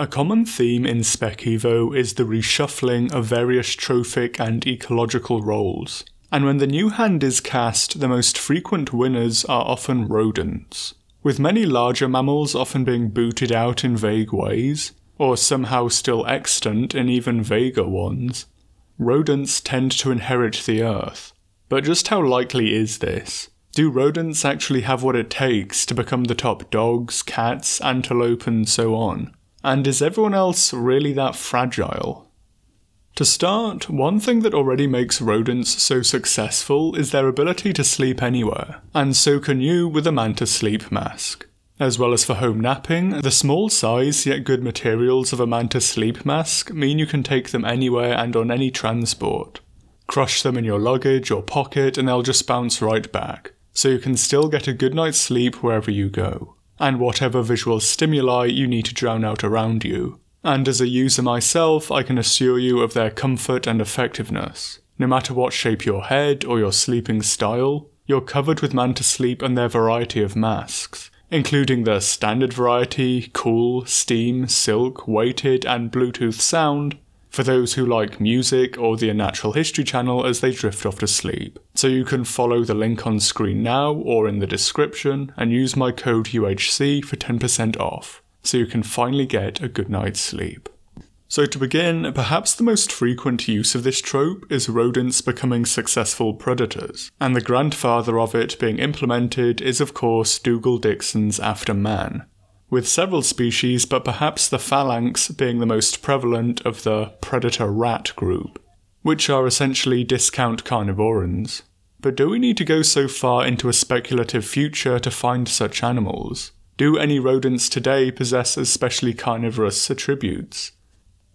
A common theme in Spec Evo is the reshuffling of various trophic and ecological roles. And when the new hand is cast, the most frequent winners are often rodents, with many larger mammals often being booted out in vague ways, or somehow still extant in even vaguer ones. Rodents tend to inherit the earth. But just how likely is this? Do rodents actually have what it takes to become the top dogs, cats, antelope, and so on? And is everyone else really that fragile? To start, one thing that already makes rodents so successful is their ability to sleep anywhere, and so can you with a Manta sleep mask. As well as for home napping, the small size yet good materials of a Manta sleep mask mean you can take them anywhere and on any transport. Crush them in your luggage or pocket and they'll just bounce right back, so you can still get a good night's sleep wherever you go, and whatever visual stimuli you need to drown out around you and as a user myself, I can assure you of their comfort and effectiveness. No matter what shape your head or your sleeping style, you're covered with Manta Sleep and their variety of masks, including the standard variety, cool, steam, silk, weighted, and Bluetooth sound, for those who like music or the Natural History channel as they drift off to sleep. So you can follow the link on screen now or in the description and use my code UHC for 10% off so you can finally get a good night's sleep. So, to begin, perhaps the most frequent use of this trope is rodents becoming successful predators, and the grandfather of it being implemented is, of course, Dougal Dixon's After Man, with several species, but perhaps the falanx being the most prevalent of the predator rat group, which are essentially discount carnivorans. But do we need to go so far into a speculative future to find such animals? Do any rodents today possess especially carnivorous attributes?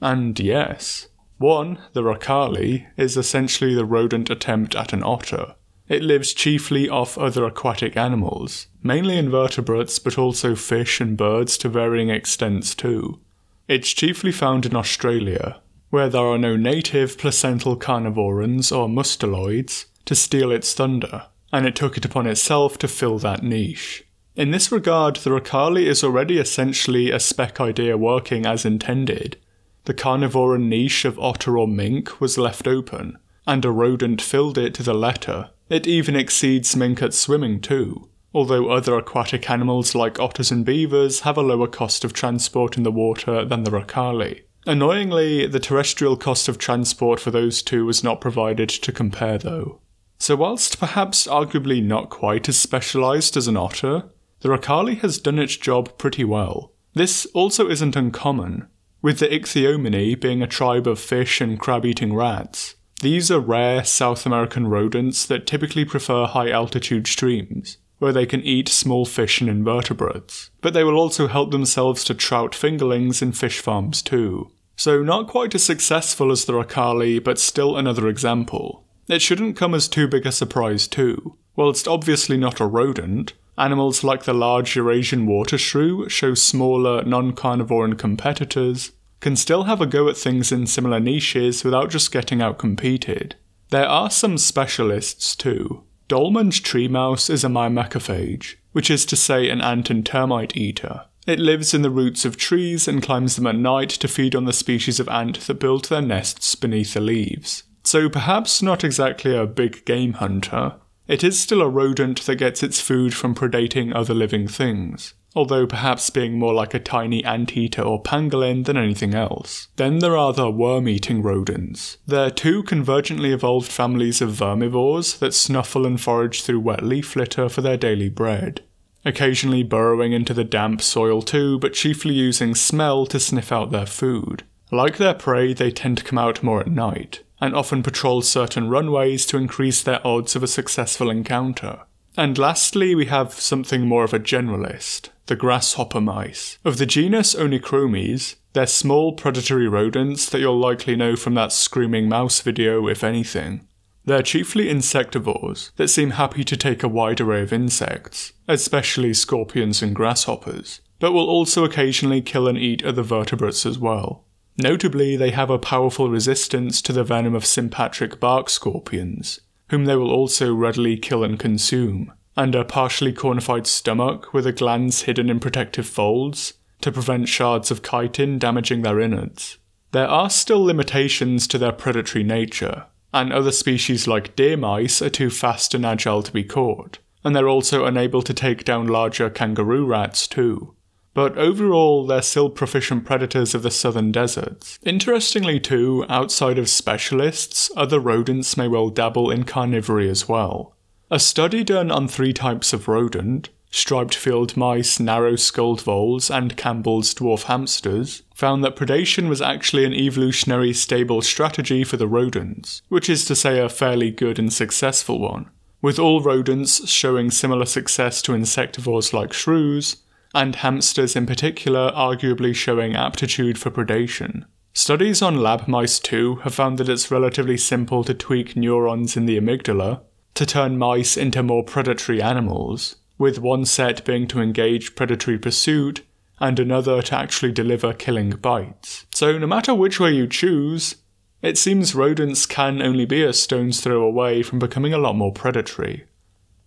And yes. One, the rakali, is essentially the rodent attempt at an otter. It lives chiefly off other aquatic animals, mainly invertebrates but also fish and birds to varying extents too. It's chiefly found in Australia, where there are no native placental carnivorans or musteloids to steal its thunder, and it took it upon itself to fill that niche. In this regard, the Rakali is already essentially a spec idea working as intended. The carnivoran niche of otter or mink was left open, and a rodent filled it to the letter. It even exceeds mink at swimming too, although other aquatic animals like otters and beavers have a lower cost of transport in the water than the Rakali. Annoyingly, the terrestrial cost of transport for those two was not provided to compare though. So whilst perhaps arguably not quite as specialised as an otter, the Rakali has done its job pretty well. This also isn't uncommon, with the Ichthyomini being a tribe of fish and crab eating rats. These are rare South American rodents that typically prefer high altitude streams, where they can eat small fish and invertebrates, but they will also help themselves to trout fingerlings in fish farms too. So, not quite as successful as the Rakali, but still another example. It shouldn't come as too big a surprise too. Whilst obviously not a rodent, Animals like the large Eurasian water shrew show smaller, non carnivoran competitors, can still have a go at things in similar niches without just getting outcompeted. There are some specialists too. Dollman's tree mouse is a myrmecophage, which is to say an ant and termite eater. It lives in the roots of trees and climbs them at night to feed on the species of ant that build their nests beneath the leaves. So perhaps not exactly a big game hunter, it is still a rodent that gets its food from predating other living things, although perhaps being more like a tiny anteater or pangolin than anything else. Then there are the worm-eating rodents. They're two convergently evolved families of vermivores that snuffle and forage through wet leaf litter for their daily bread, occasionally burrowing into the damp soil too, but chiefly using smell to sniff out their food. Like their prey, they tend to come out more at night, and often patrol certain runways to increase their odds of a successful encounter. And lastly, we have something more of a generalist, the grasshopper mice. Of the genus Onychomys, they're small predatory rodents that you'll likely know from that screaming mouse video, if anything. They're chiefly insectivores that seem happy to take a wide array of insects, especially scorpions and grasshoppers, but will also occasionally kill and eat other vertebrates as well. Notably, they have a powerful resistance to the venom of sympatric bark scorpions, whom they will also readily kill and consume, and a partially cornified stomach with the glands hidden in protective folds to prevent shards of chitin damaging their innards. There are still limitations to their predatory nature, and other species like deer mice are too fast and agile to be caught, and they're also unable to take down larger kangaroo rats too. But overall, they're still proficient predators of the southern deserts. Interestingly, too, outside of specialists, other rodents may well dabble in carnivory as well. A study done on three types of rodent, striped field mice, narrow skulled voles, and Campbell's dwarf hamsters, found that predation was actually an evolutionary stable strategy for the rodents, which is to say a fairly good and successful one, with all rodents showing similar success to insectivores like shrews, and hamsters in particular arguably showing aptitude for predation. Studies on lab mice too have found that it's relatively simple to tweak neurons in the amygdala to turn mice into more predatory animals, with one set being to engage predatory pursuit and another to actually deliver killing bites. So no matter which way you choose, it seems rodents can only be a stone's throw away from becoming a lot more predatory.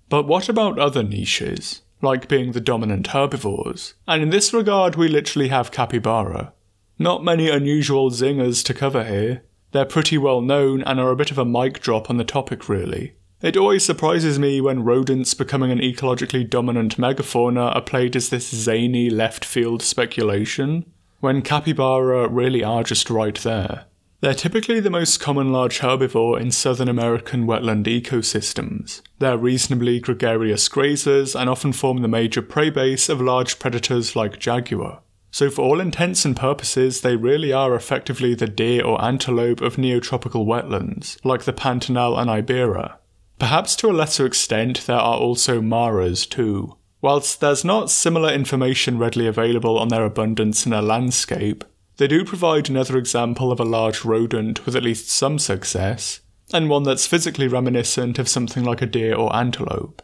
But what about other niches? like being the dominant herbivores, and in this regard we literally have capybara. Not many unusual zingers to cover here. They're pretty well known and are a bit of a mic drop on the topic really. It always surprises me when rodents becoming an ecologically dominant megafauna are played as this zany left field speculation, when capybara really are just right there. They're typically the most common large herbivore in Southern American wetland ecosystems. They're reasonably gregarious grazers and often form the major prey base of large predators like jaguar. So for all intents and purposes, they really are effectively the deer or antelope of neotropical wetlands, like the Pantanal and Ibera. Perhaps to a lesser extent, there are also maras too. Whilst there's not similar information readily available on their abundance in a landscape, they do provide another example of a large rodent with at least some success, and one that's physically reminiscent of something like a deer or antelope.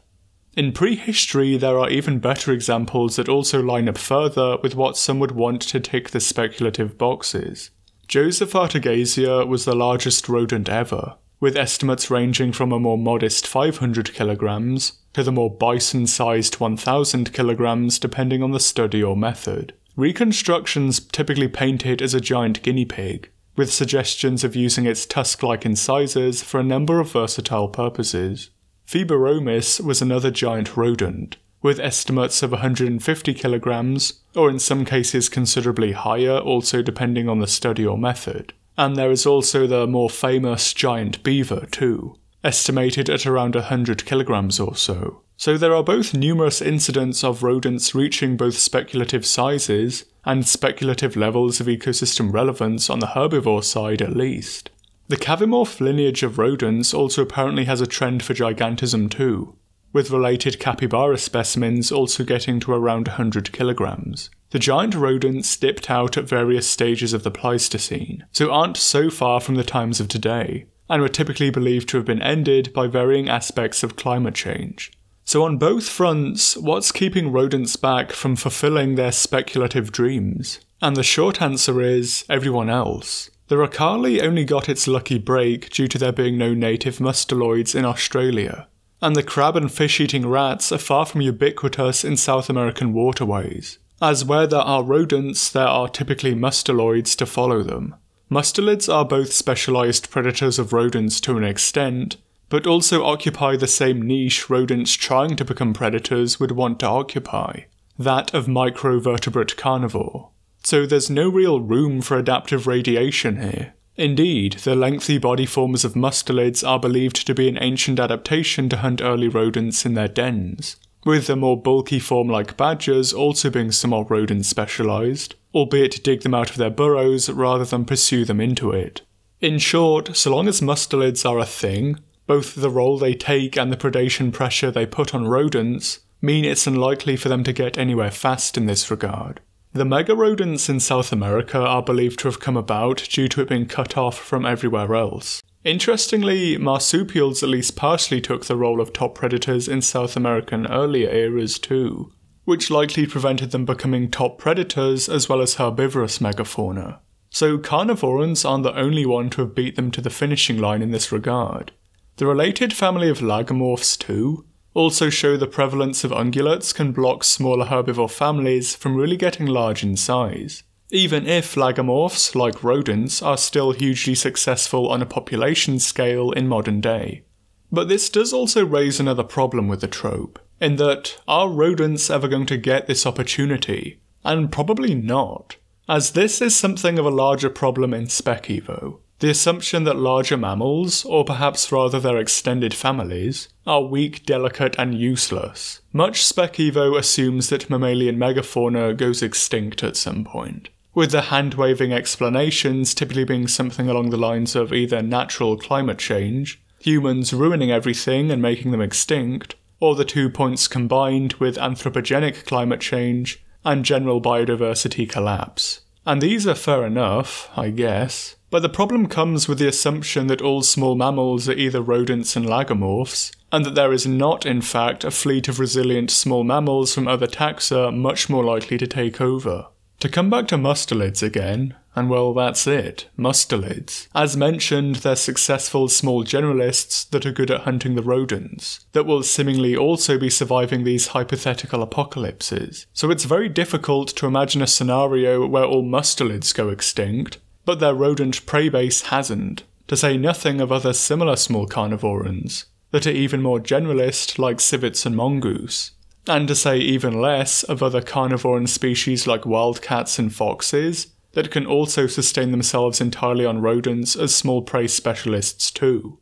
In prehistory, there are even better examples that also line up further with what some would want to tick the speculative boxes. Josephoartigasia was the largest rodent ever, with estimates ranging from a more modest 500 kilograms to the more bison sized 1000 kilograms depending on the study or method. Reconstructions typically paint it as a giant guinea pig, with suggestions of using its tusk-like incisors for a number of versatile purposes. Phoberomys was another giant rodent, with estimates of 150 kilograms, or in some cases considerably higher, also depending on the study or method. And there is also the more famous giant beaver, too, estimated at around 100 kilograms or so. So there are both numerous incidents of rodents reaching both speculative sizes and speculative levels of ecosystem relevance on the herbivore side at least. The cavimorph lineage of rodents also apparently has a trend for gigantism too, with related capybara specimens also getting to around 100 kilograms. The giant rodents dipped out at various stages of the Pleistocene, so aren't so far from the times of today, and were typically believed to have been ended by varying aspects of climate change. So, on both fronts, what's keeping rodents back from fulfilling their speculative dreams? And the short answer is everyone else. The Rakali only got its lucky break due to there being no native musteloids in Australia, and the crab and fish eating rats are far from ubiquitous in South American waterways, as where there are rodents, there are typically musteloids to follow them. Mustelids are both specialised predators of rodents to an extent, but also occupy the same niche rodents trying to become predators would want to occupy that of microvertebrate carnivore. So there's no real room for adaptive radiation here. Indeed, the lengthy body forms of mustelids are believed to be an ancient adaptation to hunt early rodents in their dens, with the more bulky form like badgers also being somewhat rodent specialised, albeit dig them out of their burrows rather than pursue them into it. In short, so long as mustelids are a thing, both the role they take and the predation pressure they put on rodents mean it's unlikely for them to get anywhere fast in this regard. The mega rodents in South America are believed to have come about due to it being cut off from everywhere else. Interestingly, marsupials at least partially took the role of top predators in South American earlier eras too, which likely prevented them becoming top predators as well as herbivorous megafauna. So carnivorans aren't the only one to have beat them to the finishing line in this regard. The related family of lagomorphs too, also show the prevalence of ungulates can block smaller herbivore families from really getting large in size. Even if lagomorphs, like rodents, are still hugely successful on a population scale in modern day. But this does also raise another problem with the trope, in that are rodents ever going to get this opportunity? And probably not, as this is something of a larger problem in Spec Evo. The assumption that larger mammals, or perhaps rather their extended families, are weak, delicate, and useless. Much Spec Evo assumes that mammalian megafauna goes extinct at some point, with the hand waving explanations typically being something along the lines of either natural climate change, humans ruining everything and making them extinct, or the two points combined with anthropogenic climate change and general biodiversity collapse. And these are fair enough, I guess. But the problem comes with the assumption that all small mammals are either rodents and lagomorphs, and that there is not, in fact, a fleet of resilient small mammals from other taxa much more likely to take over. To come back to mustelids again, and well, that's it mustelids. As mentioned, they're successful small generalists that are good at hunting the rodents, that will seemingly also be surviving these hypothetical apocalypses. So it's very difficult to imagine a scenario where all mustelids go extinct, but their rodent prey base hasn't, to say nothing of other similar small carnivorans that are even more generalist like civets and mongoose, and to say even less of other carnivoran species like wildcats and foxes that can also sustain themselves entirely on rodents as small prey specialists too.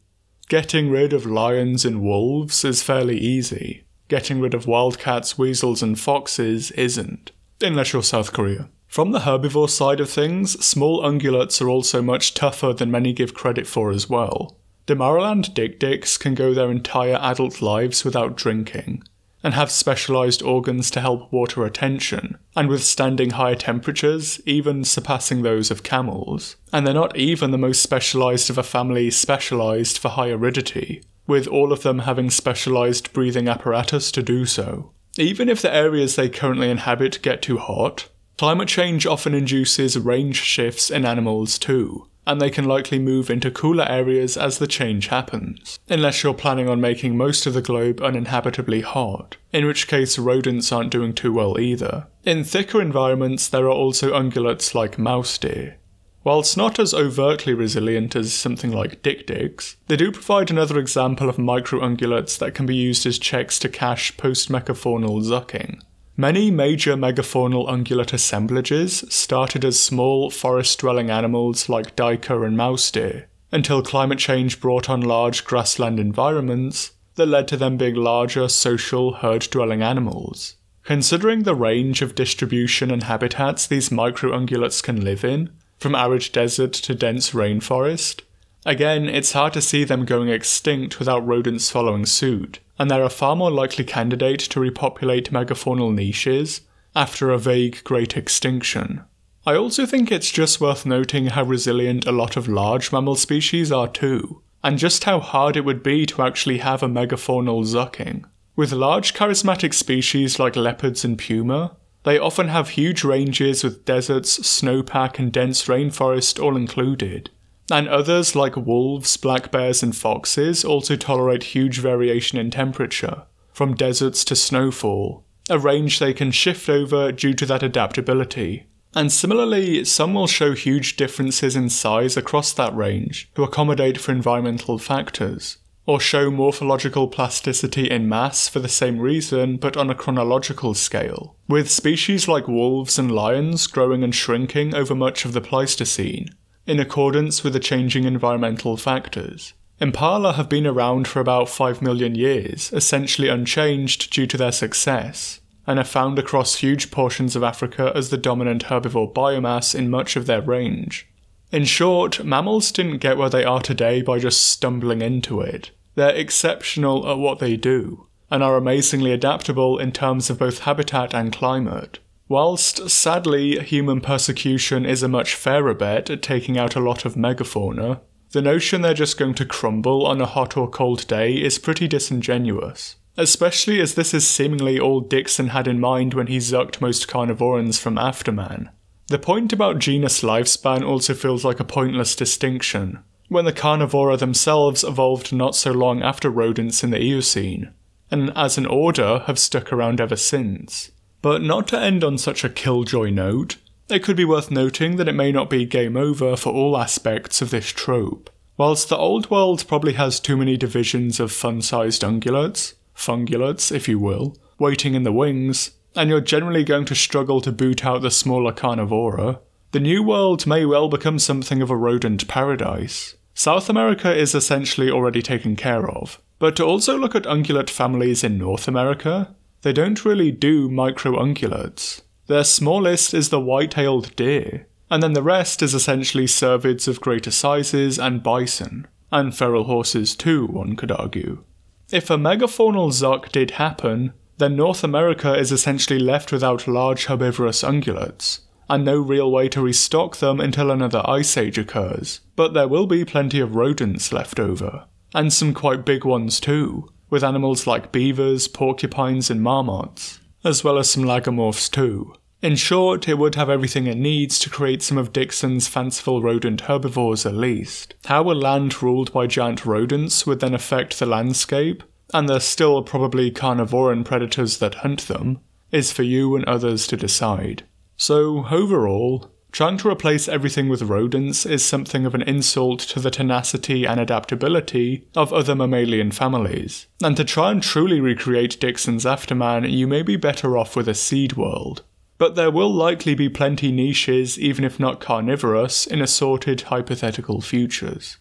Getting rid of lions and wolves is fairly easy. Getting rid of wildcats, weasels, and foxes isn't, unless you're South Korea. From the herbivore side of things, small ungulates are also much tougher than many give credit for as well. Damaraland dik-diks can go their entire adult lives without drinking, and have specialized organs to help water retention, and withstanding high temperatures, even surpassing those of camels. And they're not even the most specialized of a family specialized for high aridity, with all of them having specialized breathing apparatus to do so. Even if the areas they currently inhabit get too hot, Climate change often induces range shifts in animals too, and they can likely move into cooler areas as the change happens, unless you're planning on making most of the globe uninhabitably hot, in which case rodents aren't doing too well either. In thicker environments, there are also ungulates like mouse deer. Whilst not as overtly resilient as something like dik-diks, they do provide another example of microungulates that can be used as checks to cache post-megafaunal zucking. Many major megafaunal ungulate assemblages started as small forest dwelling animals like duiker and mouse deer, until climate change brought on large grassland environments that led to them being larger social herd dwelling animals. Considering the range of distribution and habitats these microungulates can live in, from arid desert to dense rainforest, again, it's hard to see them going extinct without rodents following suit and they're a far more likely candidate to repopulate megafaunal niches after a vague great extinction. I also think it's just worth noting how resilient a lot of large mammal species are too, and just how hard it would be to actually have a megafaunal zucking. With large charismatic species like leopards and puma, they often have huge ranges with deserts, snowpack, and dense rainforest all included, and others, like wolves, black bears, and foxes, also tolerate huge variation in temperature, from deserts to snowfall, a range they can shift over due to that adaptability. And similarly, some will show huge differences in size across that range to accommodate for environmental factors, or show morphological plasticity in mass for the same reason but on a chronological scale, with species like wolves and lions growing and shrinking over much of the Pleistocene, in accordance with the changing environmental factors. Impala have been around for about 5 million years, essentially unchanged due to their success, and are found across huge portions of Africa as the dominant herbivore biomass in much of their range. In short, mammals didn't get where they are today by just stumbling into it. They're exceptional at what they do, and are amazingly adaptable in terms of both habitat and climate. Whilst sadly human persecution is a much fairer bet at taking out a lot of megafauna, the notion they're just going to crumble on a hot or cold day is pretty disingenuous. Especially as this is seemingly all Dixon had in mind when he zucked most carnivorans from Afterman. The point about genus lifespan also feels like a pointless distinction, when the carnivora themselves evolved not so long after rodents in the Eocene, and as an order have stuck around ever since. But not to end on such a killjoy note, it could be worth noting that it may not be game over for all aspects of this trope. Whilst the old world probably has too many divisions of fun sized ungulates, fungulates if you will, waiting in the wings, and you're generally going to struggle to boot out the smaller carnivora, the new world may well become something of a rodent paradise. South America is essentially already taken care of, but to also look at ungulate families in North America, they don't really do microungulates. Their smallest is the white-tailed deer, and then the rest is essentially cervids of greater sizes and bison, and feral horses too, one could argue. If a megafaunal Zuck did happen, then North America is essentially left without large herbivorous ungulates, and no real way to restock them until another ice age occurs. But there will be plenty of rodents left over, and some quite big ones too, with animals like beavers, porcupines, and marmots, as well as some lagomorphs too. In short, it would have everything it needs to create some of Dixon's fanciful rodent herbivores at least. How a land ruled by giant rodents would then affect the landscape, and the still probably carnivoran predators that hunt them, is for you and others to decide. So, overall, trying to replace everything with rodents is something of an insult to the tenacity and adaptability of other mammalian families. And to try and truly recreate Dixon's Afterman, you may be better off with a seed world. But there will likely be plenty niches, even if not carnivorous, in assorted hypothetical futures.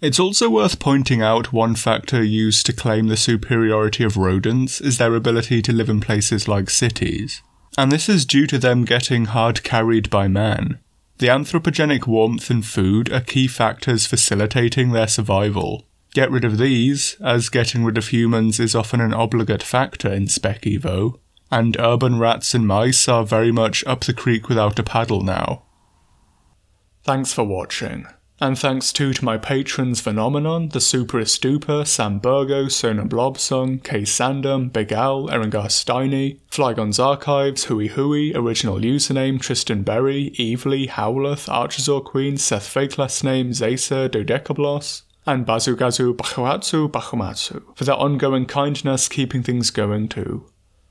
It's also worth pointing out one factor used to claim the superiority of rodents is their ability to live in places like cities and this is due to them getting hard carried by man. The anthropogenic warmth and food are key factors facilitating their survival. Get rid of these, as getting rid of humans is often an obligate factor in Spec Evo, and urban rats and mice are very much up the creek without a paddle now. Thanks for watching. And thanks too to my patrons Phenomenon, The Super Duper, Sam Burgo, Sona Blobsong, K Sandom, Big Al, Erengar Steiny, Flygon's Archives, Hui Hui, Original Username, Tristan Berry, Evely, Howleth, Archosaur Queen, Seth Fake Last Name, Zacer, Dodecablos, and Bazugazu Bachuatsu Bachumatsu for their ongoing kindness keeping things going too.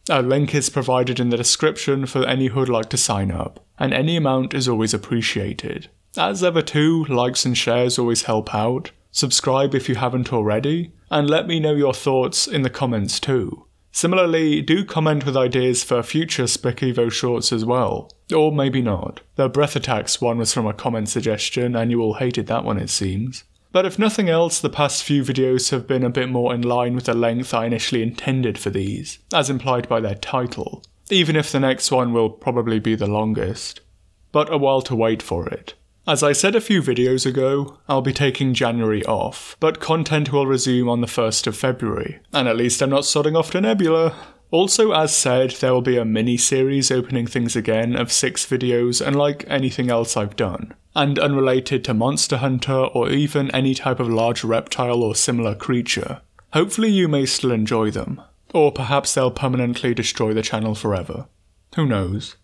A link is provided in the description for any who'd like to sign up, and any amount is always appreciated. As ever too, likes and shares always help out. Subscribe if you haven't already, and let me know your thoughts in the comments too. Similarly, do comment with ideas for future Evo shorts as well. Or maybe not. The Breath Attacks one was from a comment suggestion and you all hated that one it seems. But if nothing else, the past few videos have been a bit more in line with the length I initially intended for these, as implied by their title, even if the next one will probably be the longest. But a while to wait for it. As I said a few videos ago, I'll be taking January off, but content will resume on the 1st of February, and at least I'm not sodding off to Nebula. Also, as said, there will be a mini series opening things again of six videos, unlike anything else I've done, and unrelated to Monster Hunter or even any type of large reptile or similar creature. Hopefully, you may still enjoy them, or perhaps they'll permanently destroy the channel forever. Who knows?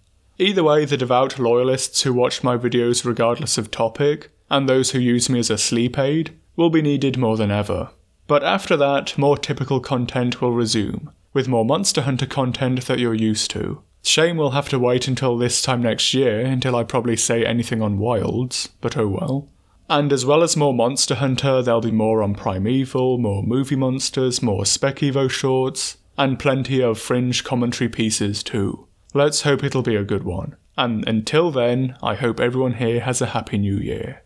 Either way, the devout loyalists who watch my videos regardless of topic, and those who use me as a sleep aid, will be needed more than ever. But after that, more typical content will resume, with more Monster Hunter content that you're used to. Shame we'll have to wait until this time next year until I probably say anything on Wilds, but oh well. And as well as more Monster Hunter, there'll be more on Primeval, more movie monsters, more Spec Evo shorts, and plenty of fringe commentary pieces too. Let's hope it'll be a good one. And until then, I hope everyone here has a happy new year.